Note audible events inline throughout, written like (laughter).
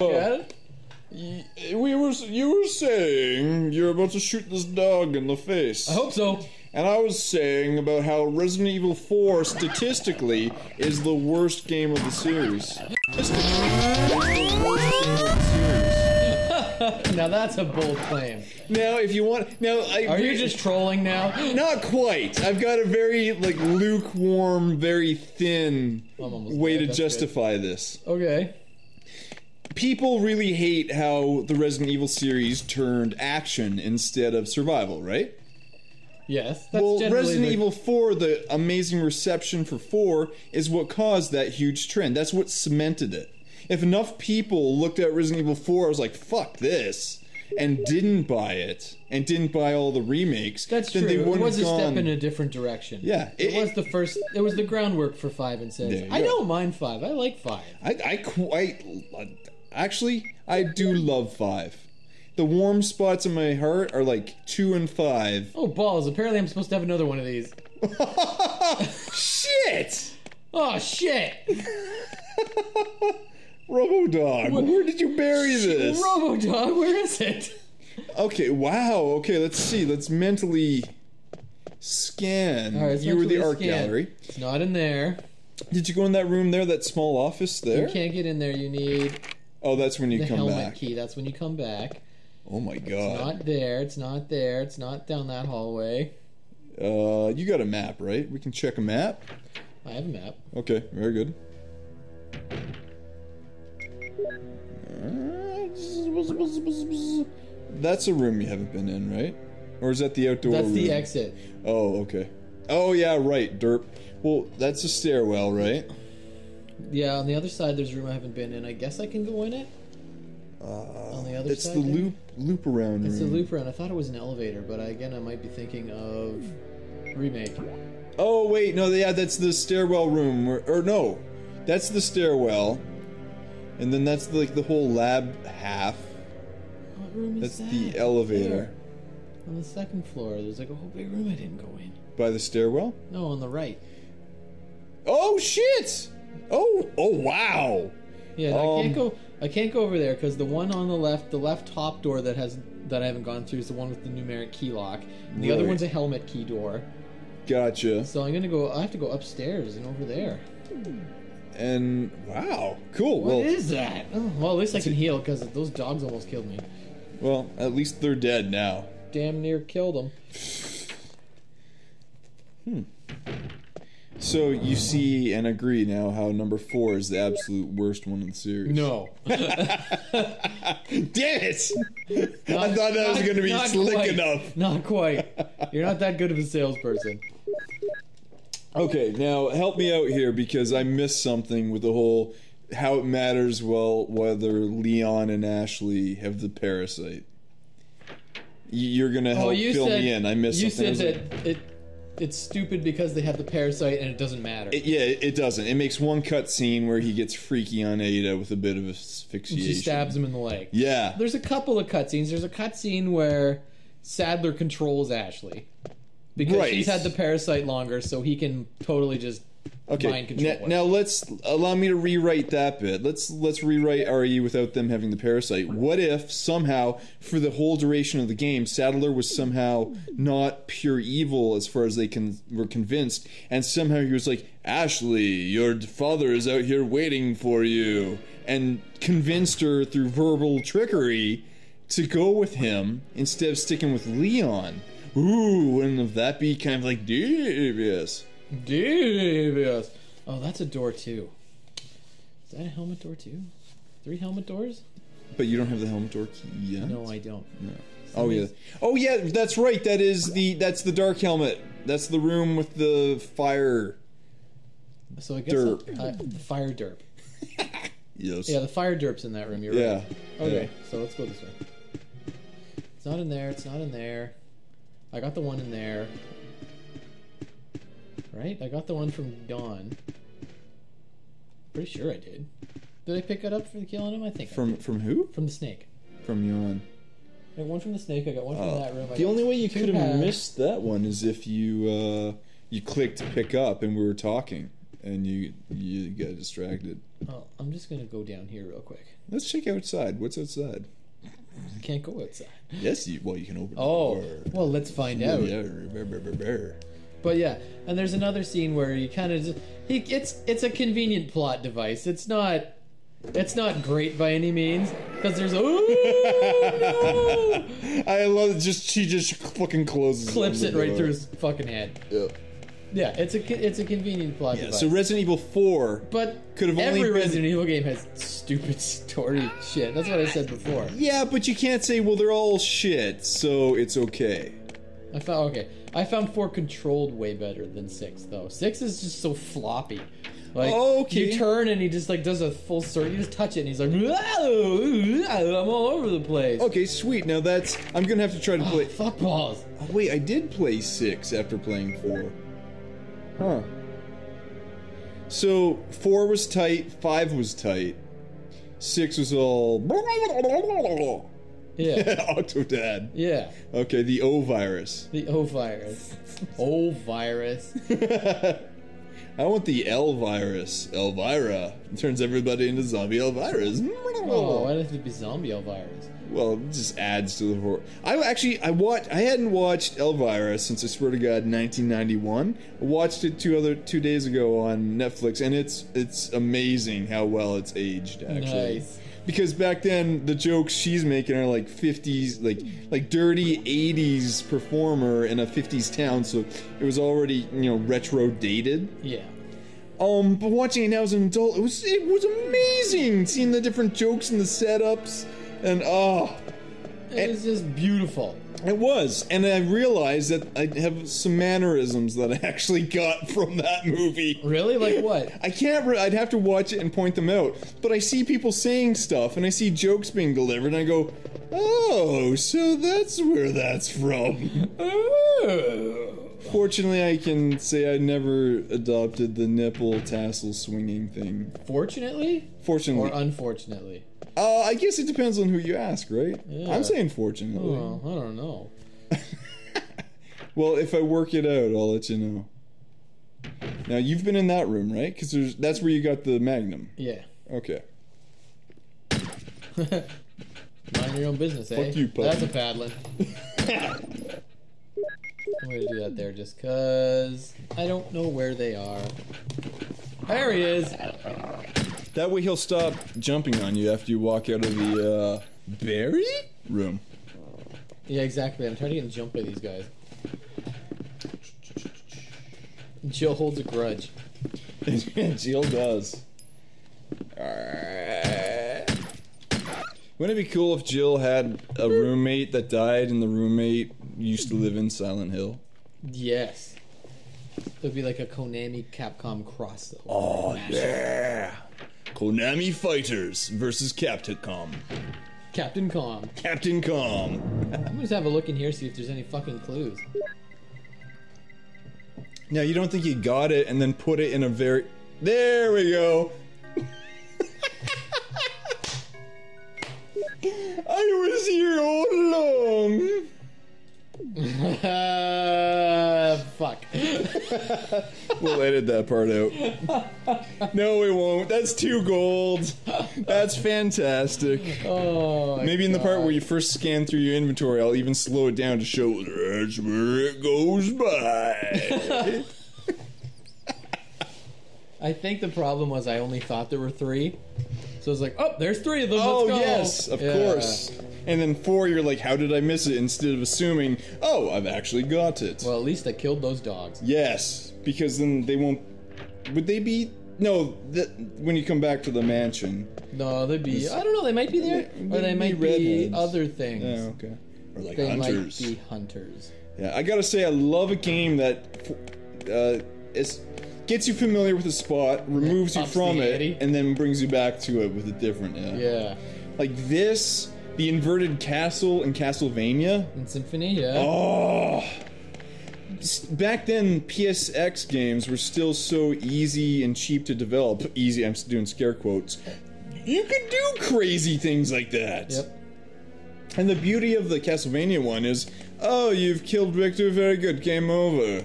Yeah? We were you were saying you're about to shoot this dog in the face. I hope so. And I was saying about how Resident Evil 4 statistically is the worst game of the series. Statistically, it's the worst game of the series. Now that's a bold claim. Now, if you want, now I Are you just trolling now? not quite? I've got a very like lukewarm, very thin way dead, to that's justify this. Okay. People really hate how the Resident Evil series turned action instead of survival, right? Yes. That's well, Resident the- Evil 4, the amazing reception for 4 is what caused that huge trend. That's what cemented it. If enough people looked at Resident Evil 4, I was like, fuck this, and didn't buy it, and didn't buy all the remakes, That's then true. they It wouldn't was a gone. step in a different direction. Yeah, It, it- was the first. It was the groundwork for five and six. I go. don't mind five. I like five. I, I quite. Actually, I do love 5. The warm spots in my heart are like 2 and 5. Oh balls! Apparently, I'm supposed to have another one of these. (laughs) Shit! Oh shit! (laughs) Robodog, where did you bury this? Robodog, where is it? Okay, wow. Okay, let's see. Let's mentally scan. All right, you were the art scanned. gallery. It's not in there. Did you go in that room there, that small office there? You can't get in there. You need Oh, that's when you the come helmet back. key. That's when you come back. Oh my god! It's not there. It's not there. It's not down that hallway. Uh, you got a map, right? We can check a map. I have a map. Okay, very good. That's a room you haven't been in, right? Or is that the outdoor That's the exit. Oh, okay. Oh yeah, right, derp. Well, that's a stairwell, right? Yeah, on the other side, there's a room I haven't been in. I guess I can go in it. Uh, On the other it's side the there? loop loop around It's a room. loop around. I thought it was an elevator, but I, again, I might be thinking of remake. Oh wait, no, yeah, that's the stairwell room. Where, or no, that's the stairwell, and then that's like the whole lab half. What room is That's that? the elevator There. On the second floor, there's like a whole big room I didn't go in. by the stairwell. No, on the right. Oh shit! Oh oh wow! Yeah, I can't Um, go. I can't go over there because the one on the left, the left top door that has that I haven't gone through is the one with the numeric key lock. The other Right. one's a helmet key door. Gotcha. So I'm gonna go. I have to go upstairs and over there. And wow, cool. What well, is that? Oh, well, at least I can heal because those dogs almost killed me. well, at least they're dead now. Damn near killed them. So you see and agree now how number four is the absolute worst one in the series. No. (laughs) Damn it! I thought that was going to be slick quite. enough. Not quite. You're not that good of a salesperson. Okay, now help me out here because I missed something with the whole how it matters well whether Leon and Ashley have the parasite. You're gonna oh, help oh, fill said me in. I missed you something. You said that it it's stupid because they have the parasite and it doesn't matter. It- yeah, it, doesn't. It makes one cut scene where he gets freaky on Ada with a bit of asphyxiation. she stabs him in the leg. Yeah. There's a couple of cutscenes. There's a cutscene where Sadler controls Ashley because Right. she's had the parasite longer, so he can totally just Okay. Now, now let's allow me to rewrite that bit. Let's let's rewrite RE without them having the parasite. What if somehow, for the whole duration of the game, Sadler was somehow not pure evil as far as they can were convinced, and somehow he was like, Ashley, your father is out here waiting for you, and convinced her through verbal trickery to go with him instead of sticking with Leon. Ooh, wouldn't that be kind of like devious? Devious. Oh, that's a door too. Is that a helmet door too? Three helmet doors? But you don't have the helmet door key yet. No, I don't. No. Oh yeah. Oh yeah. That's right. That is the that's the dark helmet. That's the room with the fire. So I guess Derp. uh, the fire derp. (laughs) Yes. Yeah, the fire derp's in that room. You're Yeah. right. Okay, so let's go this way. It's not in there. It's not in there. I got the one in there. Right? I got the one from Yawn. Pretty sure I did. Did I pick it up for the killing him? I think I From did. from who? from the snake. From Yawn. I got one from the snake. I got one from that room. I Uh, The only way you could have missed that one is if you uh you clicked pick up and we were talking. and you you got distracted. Oh, I'm just gonna go down here real quick. Let's check outside. What's outside? I can't go outside. Yes, you. Well, you can open. Oh, the door. well, let's find out. Yeah, But yeah, and there's another scene where he kind of he it's it's a convenient plot device. It's not it's not great by any means because there's oh (laughs) no I love it. Just she just fucking closes. clips it right door. through his fucking head. Yeah. Yeah, it's a it's a convenient plot Yeah. device. So Resident Evil Four. but could have only every been- Resident Evil game has stupid story shit. That's what I said before. Yeah, but you can't say well they're all shit, so it's okay. I found okay. I found four controlled way better than six though. Six is just so floppy. Like Oh, okay. you turn and he just like does a full circle. You just touch it and he's like, I'm all over the place. Okay, sweet. Now that's I'm gonna have to try to oh, play. Fuck balls. Oh, wait, I did play six after playing four. Huh. So four was tight, five was tight, six was all. Yeah, (laughs) Octodad. yeah. Okay, the O virus. The O virus. (laughs) O virus. (laughs) I want the L virus. Elvira. It turns everybody into zombie Elviras. Oh, why does it be zombie O virus? Well, it just adds to the horror. I actually I watched I hadn't watched Elvira since I swear to God 1991. I watched it two other two days ago on Netflix, and it's it's amazing how well it's aged. Actually, Nice. Because back then the jokes she's making are like 50s, like like dirty 80s performer in a 50s town, so it was already you know retro dated. Yeah. Um, but watching it now as an adult, it was it was amazing seeing the different jokes and the setups, and oh. It was just beautiful. It was, and I realized that I have some mannerisms that I (laughs) actually got from that movie. Really? Like what? (laughs) I can't. Re- I'd have to watch it and point them out. But I see people saying stuff, and I see jokes being delivered, and I go, "Oh, so that's where that's from." (laughs) Oh. Fortunately, I can say I never adopted the nipple tassel swinging thing. Fortunately Fortunately, or unfortunately? Uh, I guess it depends on who you ask, right? Yeah. I'm saying fortunately. Oh, I don't know. (laughs) Well, if I work it out, I'll let you know. Now you've been in that room, right? Because there's that's where you got the Magnum. Yeah. Okay. (laughs) Mind your own business, eh? Fuck you, puppy. That's a paddling. (laughs) I'm gonna do that there just cause I don't know where they are. There he is. That way he'll stop jumping on you after you walk out of the uh, berry room. Yeah, exactly. I'm trying to get a jump by these guys. Jill holds a grudge. (laughs) Jill does. Wouldn't it be cool if Jill had a roommate that died and the roommate used to live in Silent Hill? Yes. It'd be like a Konami Capcom crossover. Oh, yeah! Konami Fighters versus Capcom. Captain Com. Captain gonna just have a look in here, see if there's any fucking clues. Now you don't think you got it and then put it in a very There we go. (laughs) I was here all along. Uh, (laughs) fuck. We'll edit that part out. No, we won't. That's two gold. That's fantastic. Oh. Maybe in the part where you first scan through your inventory, I'll even slow it down to show that's where it goes by. (laughs) I think the problem was I only thought there were three. So I was like, oh, there's three of them. Oh Let's go. yes, of Yeah. course. And then four, you're like, how did I miss it? Instead of assuming, oh, I've actually got it. Well, at least I killed those dogs. yes, because then they won't. Would they be? No, th- when you come back to the mansion. No, they'd be. I don't know. They might be there, They- or they might be be other things. Yeah, okay. Or like They hunters. might be hunters. Yeah, I gotta say, I love a game that uh, is gets you familiar with a spot, removes you from it, and then brings you back to it with a different. Yeah. Yeah. Like this, the inverted castle in Castlevania. In Symphony, yeah. Oh. Back then, PSX games were still so easy and cheap to develop. Easy, I'm doing scare quotes. You could do crazy things like that. Yep. And the beauty of the Castlevania one is, oh, you've killed Richter, very good, game over.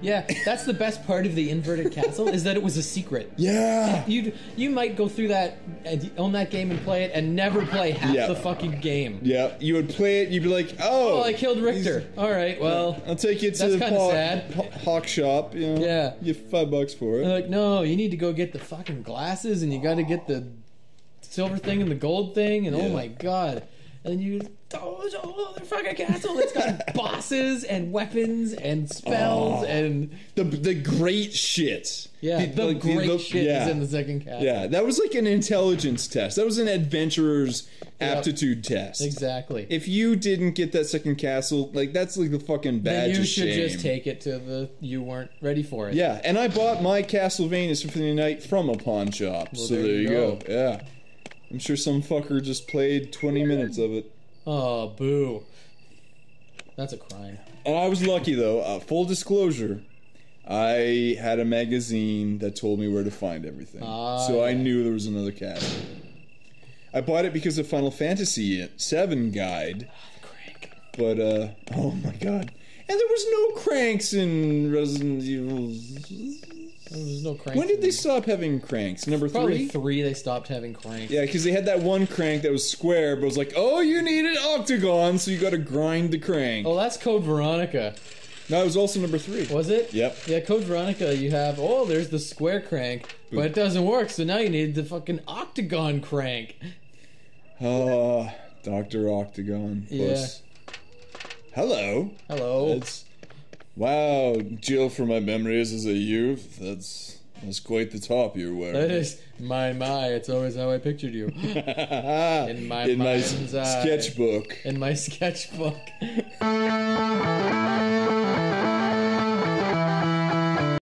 Yeah, that's the best part of the inverted castle is that it was a secret. Yeah. You you might go through that and own that game and play it and never play half Yeah. the fucking game. Yeah, you would play it. You'd be like, "Oh, Oh, I killed Richter. All right, well, I'll take you to the hawk, hawk shop. You know, Yeah. get five bucks for it. they're like, no, you need to go get the fucking glasses and you got to get the silver thing and the gold thing and oh my god. And you oh, it's a whole other fucking castle. It's got (laughs) bosses and weapons and spells Oh. and the the great shit. yeah, the, like, great the- shit yeah. is in the second castle. Yeah, that was like an intelligence test. That was an adventurer's Yep. aptitude test. exactly. If you didn't get that second castle, like that's like the fucking badge then you should shame. just take it to the you weren't ready for it. Yeah, and I bought my Castlevania Symphony the Night from a pawn shop. so there you go. go. Yeah. I'm sure some fucker just played 20 minutes of it. Oh, boo. That's a crime. And I was lucky though. Uh, full disclosure, I had a magazine that told me where to find everything, Ah, so I yeah. knew there was another castle. I bought it because of Final Fantasy VII guide, Crank. but uh, oh my god! And there was no cranks in Resident Evil. There's no crank. When did they stop having cranks? Number Probably three. three. They stopped having crank. Yeah, because they had that one crank that was square, but it was like, oh, you need an octagon, so you got to grind the crank. Oh, that's Code Veronica. No, it was also number three. Was it? Yep. Yeah, Code Veronica. You have oh, there's the square crank, but it doesn't work. So now you need the fucking octagon crank. Ah, Doctor Octagon. Plus. Hello. Hello. That's wow, Jill. For my memories as a youth, that's that's quite the top you're wearing. That is my my. It's always how I pictured you (laughs) in my in my sketchbook. in my sketchbook. (laughs)